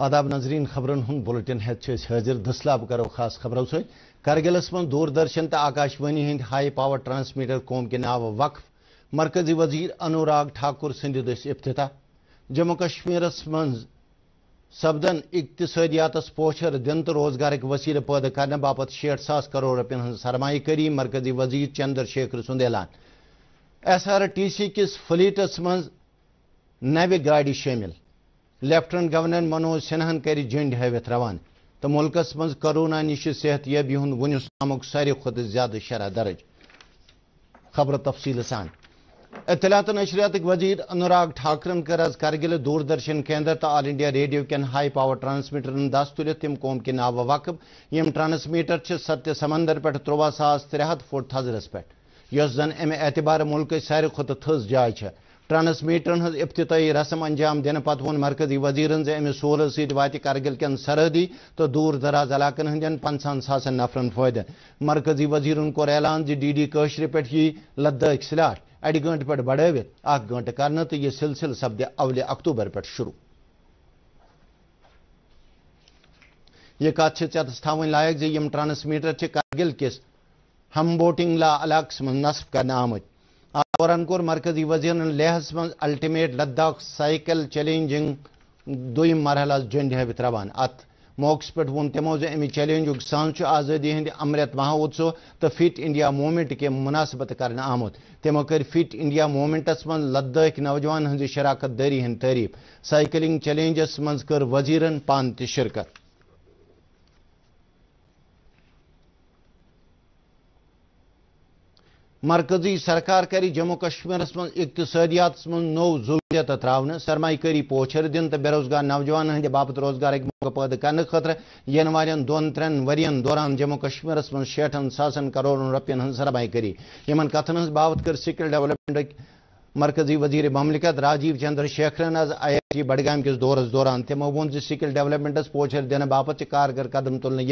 आदाब नजरीन, खबरन हूँ बुलेटिन हाजिर। दसलाब करो खास खबरों से करगिलस मं दूरदर्शन तो आकाशवाणी हंद हाई पावर ट्रांसमीटर कौम के नाव वक्फ। मरकजी वज़ीर अनुराग ठाकुर सद इफ्तः जम्मू कश्मीर मं सपदन इकतसदियात पोचर दिन तो रोज़गार वसील पैदा करने बापत शेठ सास करोड़ रुपये सरमाकारी मरकजी वज़ीर चंद्रशेखर सुंद ऐलान एस आर टी सी किस फलीटस मं नव गाड़ी शामिल। लेफ्टिनेंट गवर्नर मनोज सिन्हान कर जंड हवित रवान। तो मुल्कस मं कोरोना नश सेहत याबी हूँ वनुस तामुक सारे खुद ज़्यादा शरह दर्ज। खबर तफसील सान। इतलात नशरियात वज़ीर अनुराग ठाकरन कर आज करगिल दूरदर्शन केंद्र तो ऑल इंडिया रेडियो कन हाई पावर ट्रांसमीटर दस तुल तम कौम के नाव वकफ यम ट्रांसमीटर सत्य समंदर पे त्रुवह सास त्रे फुट थजरस पे जन अमे एतबार मुल्क सारे खुद थज जाय ट्रांसमीटरन हज इफ्तई रस्म अंजाम दिन पत वो मरकजी वजीरन जे अमे सोलर सत वात करगिल सरहदी तो दूर दराज इलाकन हंदन पंचान सासन नफरन फ़ायदे। मरकजी वजीरन कोर ऐलान डी डी कशर पे लद्दाख स्लाट। अड़ गंट पे बढ़वित। गंट कर तो यह सिलसिल सपद अवल अक्तूबर पे शुरू। यह कत चतस थवन लायक जे यम ट्रांसमीटर करगिल किस। हम बोटिंग ला इलाकस मं नस्ब कर आमत दौरान कोर मरकजी वज़ीर लेहस मं अल्टीमेट लद्दाख साइकिल चैलेंजिंग दोम मरहल जंड हवित रवान अत मौकस पे वो तमो अमि चैलेंजुक सान आज़ादी हंद अमृत महोत्सव तो फिट इंडिया मूवमेंट के मुनासबत कर आमुत तमो कर फिट इंडिया मूवमेंटस मं लद्दाख नौजवान हंज शराकत दारी हंद तारीफ़ साइकिलिंग चैलेंजस मं कर वजीरन पान शिरकत मरकजी सरकार कर जम्मू कश्मीर मं इकतदियात मं नो जरूरियत त्रावन सरमाकारी पोचर दिन तो बेरोजगार नौजवान हंद बापत रोज़गार मौका पैदा करने खतर। इन वाले दोन त्रेन वरियन दौरान जम्मू कश्मीर मं शेठन सासन करोड़ रुपयन हज सरमाकारी इन कथन बाबत कर स्किल डेवलपमेंट मरकजी वज़ीर ममलिकत राजीव चंद्रशेखरन आज आई आई टी बडगाम किस दौरस दौरान तमो वो स्किल डेवलपमेंटस पोचर दिन बापत कारगर कदम तुलने।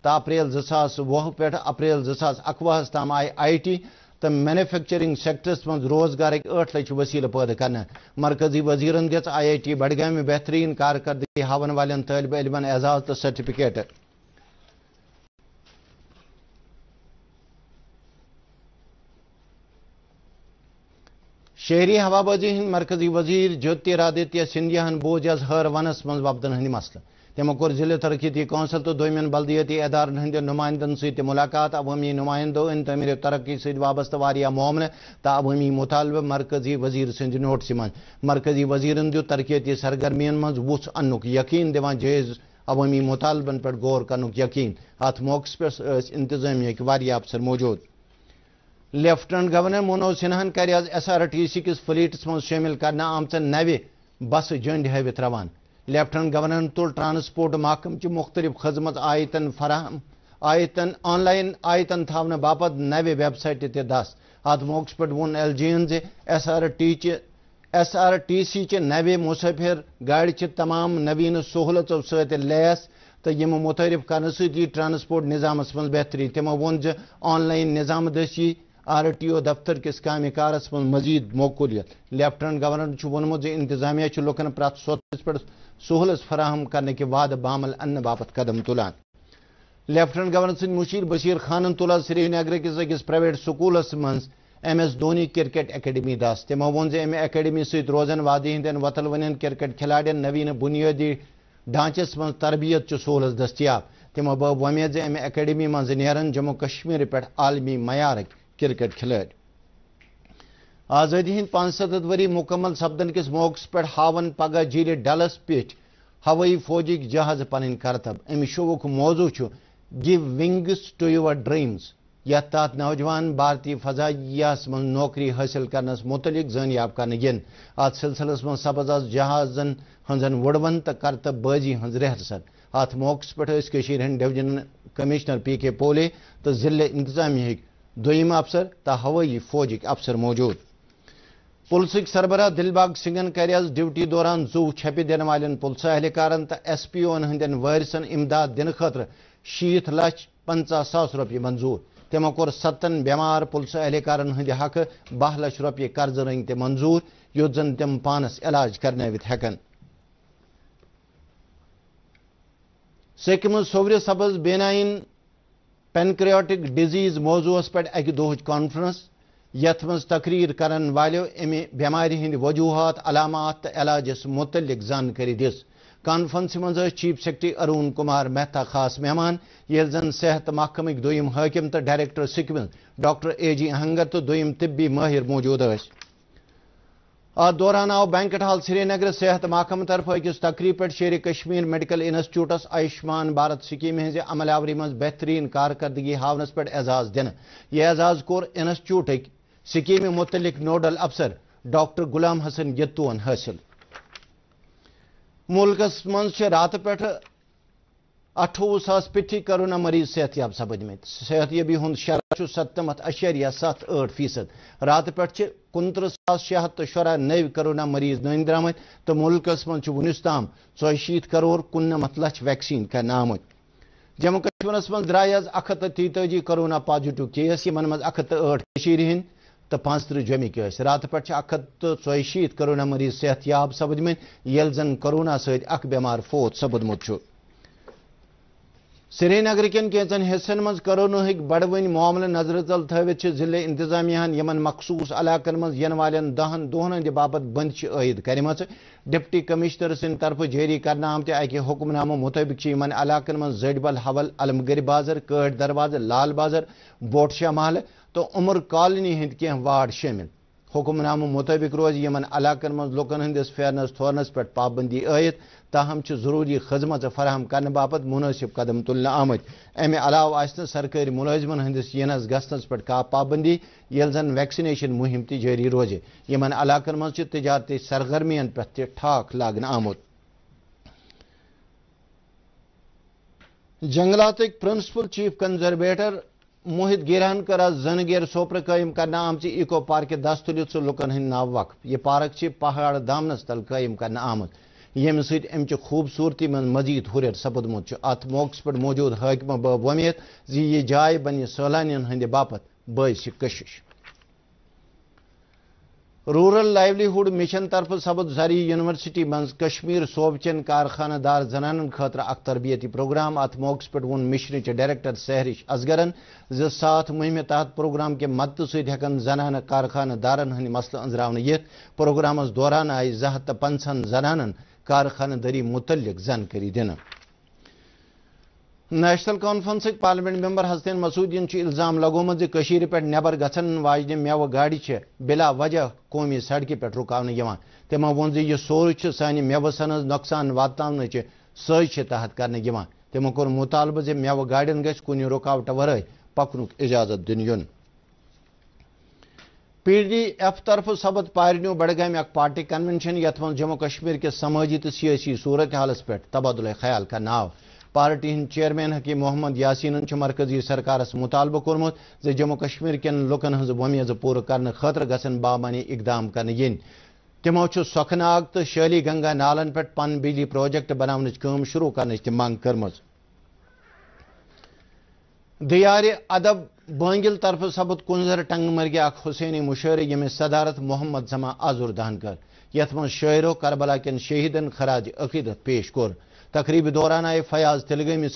तो अप्रैल जसास वह पे अप्रैल जसास अकवहस तम आई आई टी तो मैनुफैक्चरिंग सेक्टरस मज रोज़गार ठ लच वसील पैदा कर मरकजी वजीरन दिस आई आई टी बडगाम बेहतरीन कारकर्दगी हावन वाले तलब इलमन एजाज तो सर्टिफिकेट शहरी हवाबाजी हंद मरकजी वज़ीर ज्योतिरादित्य सिंधिया बोज आज हर वनस मज वपदन हंद मसल तमो कोर ज़िले तरक्की कौंसल तो दोमिन बल्दियती इदारन हंद नुमाइंदन मुलाकात अवमी नुमाइंदो इन तमीर तरक्की वारिया मामले तो अवमी मुतालबे मरकजी वज़ीर सद नोटिस मन मरकजी वजीरन दु तरक्की सरगर्मियन मज वुस अन्नुक यकीन दिवान जायज़ अवमी मुतालबन पे गौर कर यकीन अत मौके पे इंतजामिया अफसर मौजूद लेफ्टिनेंट गवर्नर मनोज सिन्हान कर एस आर टी सी किस फलीटस मज शामिल कर आम नवे बस जंड हवित रवान लेफ्टिनेंट गवर्नर तुल ट्रांसपोर्ट महकम च मुख्तलिफ़ खजमत आयतन फराहम आयतन ऑनलाइन आयतन थावन बापत नवे वेबसाइट ते दस अत मौके पे वो L G J S R T S R T C च नवे मुसाफिर गाड़ तमाम नवीन सहूलतों सत लैस तो यम मुतरफ कर ट्रांसपोर्ट निज़ाम मज बेहतरी तमो वो ऑनलाइन निज़ाम आर टी ओ दफ्तर किस काम कारस मज मजीद मौकूलियत। लेफ्टिनेंट गवर्नर वोनमुत इंतजामिया लुकन प्रत सोत पे सहूलत फराहम करने के बाद बामल अन्न बापत कदम तुलान। लेफ्टिनेंट गवर्नर सद मुशीर बशीर खान तुल श्रीनगर किस अकिस प्राइवेट स्कूलस मज M S Dhoni cricket academy दस। तमो वो अमे अकेडमी सत रोजन वादी हंदन वतल वन क्रिकेट खिलाड़ियन नवीन बुनियादी ढांचस मज तरबियत सहूलत दस्तियाब। तमो बह वमेद मज नीरन जम्मू कश्मीर पे आलमी मयारक क्रिकेट खिलाड़ी। आज़ादी हिंद पांसत वरी मुकम्मल सपदन किस मौके पे हावन पगह झील डलस पेट हवाई फौजिक जहाज़ पन करतब। अम शोक मौजू give wings to your dreams. यथ तहत नौजवान भारतीय फजाइयास मं नौकरी हासिल करनस मुतलिक जनियाब कर अत सिलसिलस मं सपज जहाजन हंजन वुड़वन तो करतब बाजी हंज रहरसर अत मौके पे डिवीज़न कमिश्नर पी के पोले तो ज़िले इंतजामिया दोम अफसर तो हवाई फौजिक अफसर मौजूद। पुलिस सरबराह दिलबाग सिंगन कर ड्यूटी दौरान जू छपि दिन वाले पुलिस एहलकार तो एस पी ओन हंदन वारिसन इमदाद दिन खतर शीत लच पंचा सास रुपये मंजूर। तमो कोर सतन बेमार पुलिस एहलकार हंद हक बह लच रुपये कर्ज रंग मंजूर। युत जन तम पानस इलाज कर हेकन। सेक्म सोवर सबज बेनाइन पेनक्रियाटिक डिज़ीज़ मौजूस पे अक दोह कॉन्फ्रेंस। यथ मज तकरीर करन वालो अमे बेमार हंद वजूहत, अलामत तो इलाजस मुतलिक जानकारी दिस। कॉन्फ्रेंस मज चीफ सेक्रेटरी अरुण कुमार मेहता, खास मेहमान। ये जन सेहत महकमक दुम हाकिम तो डायरेक्टर सिकविल डॉक्टर ए जी अहंगर तो दुम तिब्बी माहिर मौजूद दौरान आव बैंकट हाल श्रीनगर सेहत महकम तरफ़ अकिस तकरीब पे शेर कश्मीर मेडिकल इंस्टीट्यूटस आयुष्मान भारत स्कीम हज अमलावरी मज बेहतरीन कारकर्दगी हावनस पे एजाज दिन। यह एजाज कोर इंस्टीट्यूट स्कीम मुतलिक नोडल अफसर, डॉक्टर गुलाम हसन यत्तून हासिल। मुल्कस मज रात पे अठवु सास पिठी कोरोना मरीज़ सेहतियाब सपदम सेहतयाबी हूँ शरह सतनमत अशरिया सत ठ फ़ीसद। रात पे कुनतर सास शे हथ तो शुरा नव कोरोना मरीज़ नं द्राम तो मुल्कस मज वनुस ताम शीत करोड़ कुनमत लछ वैक्सीन कर आमत जम्मू कश्मीर मज द्राय अख तीतजी कोरोना पॉजिटिव केस मज अख ठ हंद तो पांचतर जमिक रात पे अख शीत कोरोना मरीज़ सेहतियाब सपदम ये जन कोरोना सत बेमार फोत सपदमुत श्रीनगर कन कैचन हिस्सन मज कोरोना बड़वन मामल नज़र तल थवित ज़िले इंतजामिया मखसूस इलाकन मज इन वाल दहन दोहन हंद बाबत बंद आयद करम डिप्टी कमिश्नर सिंद तरफ़ जारी कर अकि हुक्मनामो मुताबिक इन इलाकन मज जडबल हवल अलमगर बाजर कट दरवाज लाल बाजर बोटशा महल तो उमर कॉलोनी हंद कह वार्ड शामिल हुक्मनामो मुताबिक रोज इन इलाकन मज लुकन हंदिस फेरनस थोरनस पे पाबंदी आयत ताहम ज़रूरी खदमत फराहम करने बापत मुनासिब कदम तुलने आमत अमे अलाव सरकारी मुलाजमन हंदिस यनस गसनस पे का पाबंदी ये जन वैक्सीनेशन मुहिम ती जारी रोज़े इन इलाकन मज तजारती सरगर्मियन पे ठाक लागन आमुत जंगलात प्रिंसिपल चीफ कंजरवेटर मोहित गिरहन कर, जन सोपर कैम आम इको पार्क दस तुलित सह लुकन हंद नाव वक्फ। यह पार्क पहाड़ दामनस तल कम करना आमुत यम सम खूबसूरती मन मजीद हुर सपदमुत अत मौक पे मौजूद बब वमेद जी यह जाय बन सैलानियन हंद बापत बायस कशिश। रूरल लाइवलीहुड मिशन तरफ़ सपद जरी यूनिवर्सिटी मज कश्मीर सोबचन कारखानदार जनान खतर अख तरबियती प्रोग्राम अत मौक पे वो मिशन डायरेक्टर सहरिश असगरन जो सात मुहिम तहत प्रोग्राम के मदद सकान जनान कारखानदारन हंद मसल अंजरावन ये प्रोग्राम दौरान आय जह पंचन जनान कारखानदारी मुतलिक जानकारी दिन National Conference parliament member Hasan मसूदीन इल्ज़ाम लगोमत पे नबर गन वाजन मेव गाड़ी बिला वजह कौमी सड़क पे रुकान तमो वो यह सोर सान मेव सन नुकसान वातान सज तहत कर तमो कोर मुतालबह मेव गाड़ियन गुन रुकावट वर पकन इजाज़त दिन युन। पी डी एफ़ तरफ़ सपद पारन्यू बड़गाम पार्टी कन्वेंशन मज जम्मू कश्मीर के समाजी तो सियासी सूरत हालस पे तबादुल ख्याल का नाव। पार्टी हंद चेयरमैन हकीम मोहम्मद यासीन मरकजी सरकारस मुतालबह कोर्मुत जम्मू कश्मीर कन लुकन हज वमीज पूर कर खतर गसन बामानी इकदाम कर तमो सोखनाग तो शैली गंगा नालन पे पन बिजली प्रोजेक्ट बनाने शुरू कर मंग कर्म दियार अदब बांगिल तरफ़ सबुत कुंजर टंगमर्ग अख हुसैनी मुशर यम सदारत मोहम्मद जमा आजुर दहन कर। यथ मज शायरो करबला कन शहीदन खराज अकीदत पेश कोर। तकरीब दौरान आए फयाज तिलगमी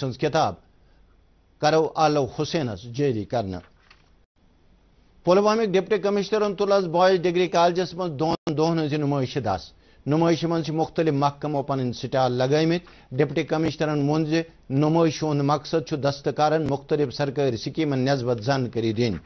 करो आलो हुसैनस जारी कर पुलवामिक डिप्टी कमिश्नर तुल बॉयज़ डिग्री कॉलेजस मज दोन दोहन नुमाइश दस नुमाइश मज मुख्तलिफ़ महकमों पन स्टाल लगामित डिप्टी कमिश्नर मोन नुमाइश हूँ मकसद दस्तकार मुख्तलिफ़ सरकारी स्कीम नस्बत जानकारी दिन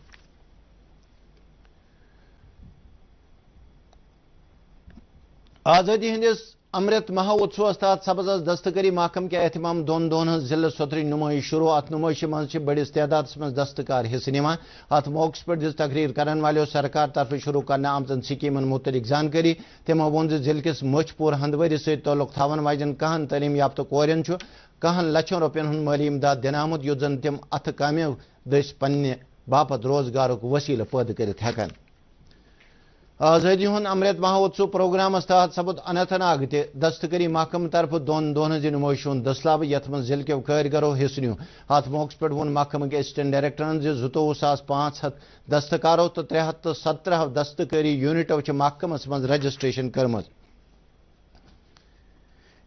हंदिस अमृत महोत्सव सब्ज दस्तकारी महकम के अहतमाम दोन दोन ज़िले सतरी नुमाइश शुरू अत नुमाइश मज बड़िस तादाद मज दस्तकार हिस्से निमान अत मौक पे दिस तकरीर कर वालों सरकार तरफ़ शुरू करने आमचन स्कीमन मुतलिक जानकारी। तमो वो ज़िले किस मछपुर हंदवरी सल्लुक थवन वाजन कहन तलीम याफ्त कोरन कहन लक्षों रुपयन हूँ माली इमदाद दिन आमुत युत जन तम अथ कमो दस पन्ने बापत रोज़गार वसील पैद कर आज़ादी हूँ अमृत महोत्सव प्रोग्राम तहत सपद अनंतनाग दस्तकारी महकम तरफ़ दोन दोन नुमाइश हूँ दसलाब यथ मज ज़िले के कारीगरों हिस्स न्यू अत मौके पे वो महकम के असिस्टेंट डायरेक्टरन जुतवु सास पाँच हथ दस्तकारों तो त्रे हथ तो सत्रह दस्तकारी यूनिटों महकमस मज रजिस्ट्रेशन कर्म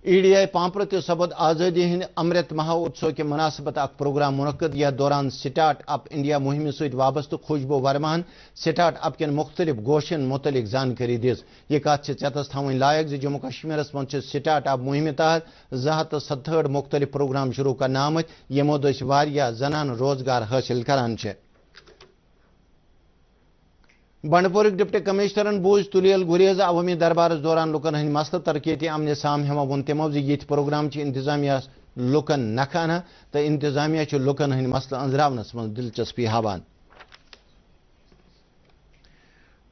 ईडीआई पांपर तो सपद आज़ादी हिंद अमृत महोत्सव के मुनासबत अख प्रोग्राम मुनद यथ दौरान स्टार्ट अप इंडिया मुहिम सत खुशबू वर्मान स्टार्ट अप कन मुख्तलिफ़ गोशन मुतलिक जानकारी दिस यह कत चतस लायक जम्मू कश्मीर मज स्टार्ट अप मुहिम तहत जहत सतहठ मुख्तलिफ़ प्रोग्राम शुरू कर आमत यमो जनान रोज़गार हासिल करान बंडपोर डिप्टी कमिश्नर बूझ तुलियल गुरेज अवमी दरबार दौरान लुकन हंद मसल तरकेती अमन साम हम वो तमो ये प्रोग्राम इंतजामिया लुकन नखाना तो इंतजामिया लुकन हंद मसल अंजरावनस मज दिलचस्पी हावान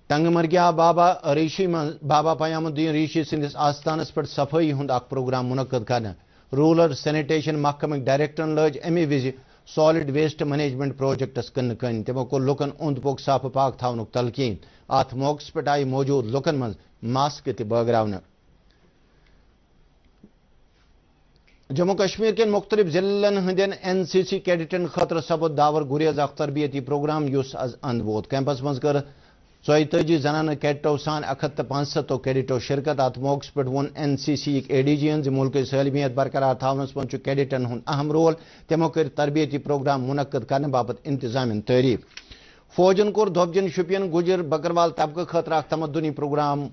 टंगमरगिया बाबा ऋषि बाबा पयामुद्दीन ऋषि सिंदिस आस्थानस पे सफ़ाई हूँ प्रोग्राम मुनद कर रूरल सैनिटेशन महकमक डायरेक्टर लज अमे विज सॉलिड वेस्ट मैनेजमेंट प्रोजेक्टस कन कन तमो को लुकन उंद पोक साफ़ पाक थावन तलकीन अत मौकस पे आई मौजूद लुकन मज मास्क तगरावन जम्मू कश्मीर के मुख्तलिफ़ जिलन हंदन एन सी सी कैडिटन खतर सपुद दावर गुरेज अख तरबियती प्रोग्राम युस अंद वोत कैंपस मज कर चौतजी जनान कैडटो सान अखत पांचसतो कैडिटो शिरकत अत मौकस पे वो एन सी सी एडीजीन मुल्क सलमियत बरकरार थावनस मज कैडिटन अहम रोल तमो कर तरबियती प्रोग्राम मुनद करने बाबत इंतज़ाम तारीफ़। फौजन कोर धोबजन शुपियन गुजर बकरवाल तबक खतर तमदनी प्रोग्राम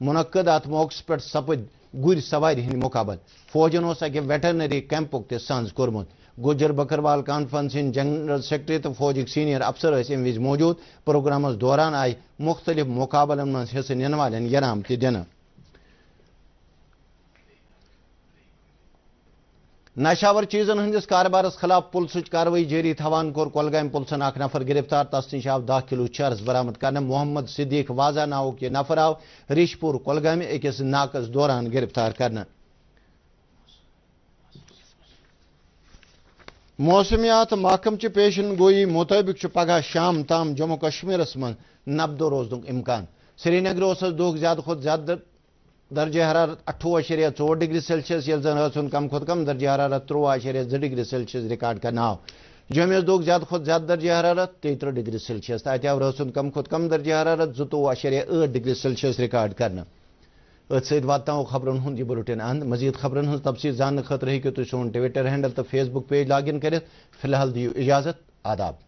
मुनद अत मौकस पे सपद गुर सवार हंद मुकाबल फौजन अके वेटरनरी कैंपुक तंज कोर्मुत गुजर बकरवाल कॉन्फ्रेंस जनरल सेक्रेटरी तो फौज सीनियर अफसर अम विज मौजूद। प्रोग्राम दौरान आय मुख्तलिफ़ मुकाबलन मज हिस्से इन वाले इनाम दिन। नशावर चीजन हंदिस कारबारस खिलाफ पुलिस कार्रवाई जारी थवान कोर कोलगाम पुलिसन अख नफर गिरफ़्तार। तस नश आव दह किलो चर्स बरामद कर मोहम्मद सिद्दीक वाजा नावुक यह नफर आव। रिशपुर कोलगाम अकिस नाकस दौरान गिरफ़्तार कर मौसमियात महकम च पेशन गोई मुताबिक पगह शाम ताम, जम्मू कश्मीर मं नबदो रोजन इम्कान। श्रीनगर दुख ज़्यादा खुद, ज़्यादा दर्ज हरारत अठवह अशरिया चोर डिग्री सेल्सियस ये जन कम खुद कम, दर्ज हरारत त्रुवह अशरिया जो डिग्री सेल्सियस रिकॉर्ड कर आव जमे दुख ज़्यादा खुद, ज़्यादा दर्ज हरारत तेतर डिग्री सेल्सियस आव रसुन कम खुद कम, दर्ज हरारत जतवह अशरिया डिग्री सेल्सियस रिकॉर्ड कर अत सो खबरन हूँ यह बुलेटिन अंद मजीद खबरन हज तफसील जानने खतर हूँ तुम सोन ट्विटर हैंडल तो फेसबुक पेज लॉग इन कर फ़िलहाल दियो इजाज़त, आदाब।